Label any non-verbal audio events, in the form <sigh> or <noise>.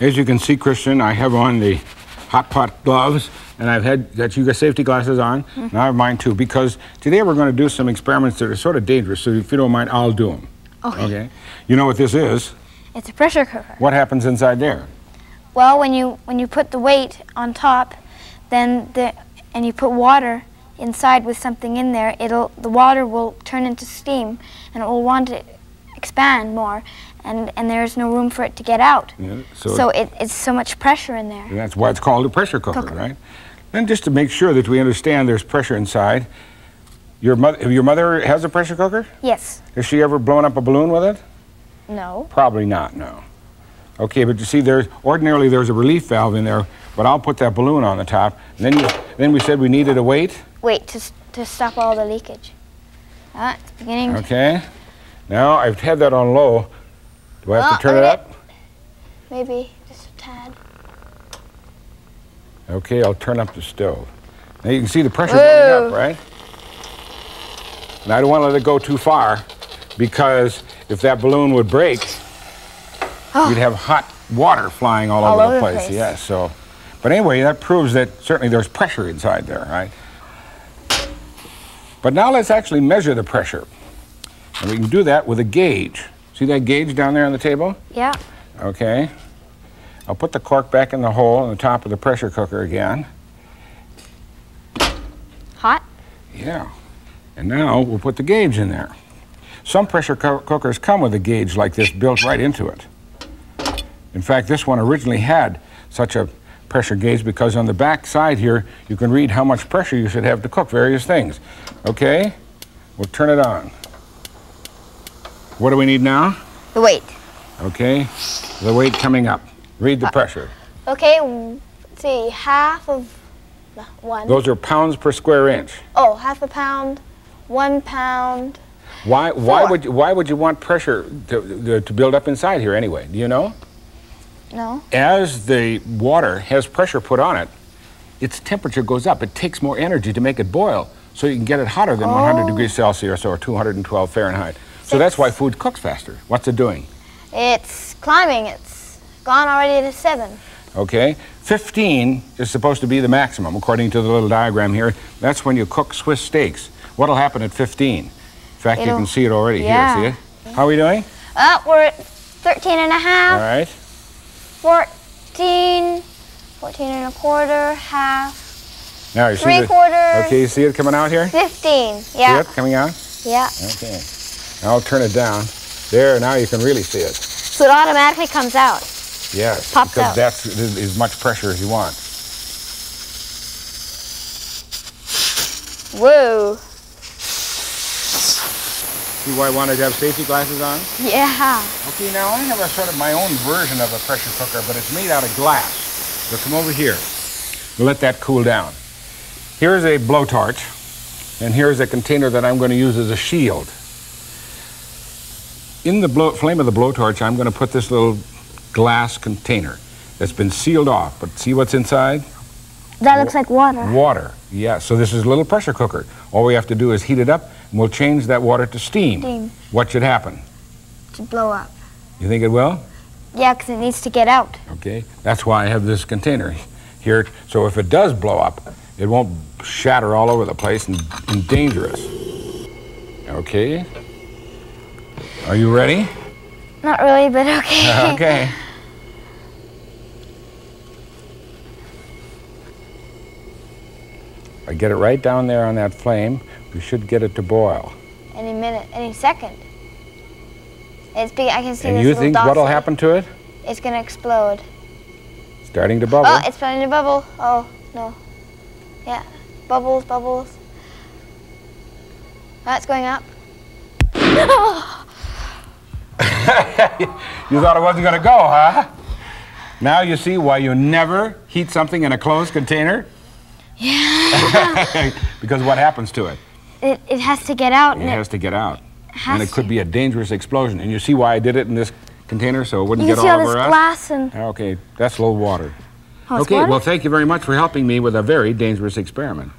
As you can see, Christian, I have on the hot pot gloves, and I've had got you got safety glasses on. Mm-hmm. Now I have mine too, because today we're going to do some experiments that are sort of dangerous. So if you don't mind, I'll do them. Okay. You know what this is? It's a pressure cooker. What happens inside there? Well, when you when you put the weight on top, then the and you put water inside with something in there, it'll the water will turn into steam and it will want to expand more, and and there's no room for it to get out. Yeah, so- so it, it's so much pressure in there. That's why it's called a pressure cooker, Cooker. right? And just to make sure that we understand there's pressure inside, your mother your mother has a pressure cooker? Yes. Has she ever blown up a balloon with it? No. Probably not, no. Okay, but you see, there's ordinarily there's a relief valve in there, but I'll put that balloon on the top. And then you, then we said we needed a weight. Wait to to stop all the leakage. Ah, it's beginning. Okay. Now I've had that on low. Do I have Well, to turn it up? Maybe just a tad. Okay, I'll turn up the stove. Now you can see the pressure going up, right? And I don't want to let it go too far because if that balloon would break, ah. you'd have hot water flying all, All over, the over the place. place. Yeah, so. But anyway, that proves that certainly there's pressure inside there, right? But now let's actually measure the pressure. And we can do that with a gauge. See that gauge down there on the table? Yeah. Okay. I'll put the cork back in the hole on the top of the pressure cooker again. Hot. Yeah. And now we'll put the gauge in there. Some pressure co- cookers come with a gauge like this built right into it. In fact, this one originally had such a pressure gauge because on the back side here, you can read how much pressure you should have to cook various things. Okay? We'll turn it on. What do we need now? The weight. Okay? The weight coming up. Read the uh, pressure. Okay. Let's see. Half of one. Those are pounds per square inch. Oh, half a pound, one pound. Why, why, Four. would, you, why would you want pressure to, to, build up inside here anyway? Do you know? No. As the water has pressure put on it, its temperature goes up. It takes more energy to make it boil, so you can get it hotter than 100 Oh. degrees Celsius or 212 Fahrenheit. So that's why food cooks faster. What's it doing? It's climbing. It's gone already to seven. Okay? 15 is supposed to be the maximum, according to the little diagram here. That's when you cook Swiss steaks. What'll happen at 15? In fact, you It'll- can see it already yeah. here. See it? How are we doing? Uh, we're at 13 and a half, right. 14, 14 and a quarter, half, Now you see three the, quarters, Okay, you see it coming out here? 15. yeah. See it coming out? Yeah. Okay. Now I'll turn it down. There, now you can really see it. So it automatically comes out. Yes, Pops because out. that's as as much pressure as you want. Whoa. See why I wanted to have safety glasses on? Yeah. Okay, now I have a sort of my own version of a pressure cooker, but it's made out of glass. So come over here. We'll let that cool down. Here's a blowtorch, and here's a container that I'm going to use as a shield. In the blow, flame of the blowtorch, I'm going to put this little glass container that's been sealed off. But see what's inside? That looks like water. Water. Yeah, so this is a little pressure cooker. All we have to do is heat it up, and we'll change that water to steam. Steam. What should happen? To blow up. You think it will? Yeah, because it needs to get out. Okay, that's why I have this container here. So if it does blow up, it won't shatter all over the place and, and dangerous. Okay. Are you ready? Not really, but okay. <laughs> okay. I get it right down there on that flame. We should get it to boil. Any minute, any second. It's big. I can see And you think what'll happen to it? It's gonna explode. Starting to bubble. Oh, it's starting to bubble. Oh no. Yeah, bubbles, bubbles. Oh, That's going up. <laughs> Oh. <laughs> You thought it wasn't going to go, huh? Now you see why you never heat something in a closed container? Yeah. <laughs> because what happens to it? It, it has to get out. It has to get out. And it could to. be a dangerous explosion. And you see why I did it in this container so it wouldn't you get can see all all this over us? glass and. Okay, that's a little water. Oh, okay, water? well, thank you very much for helping me with a very dangerous experiment.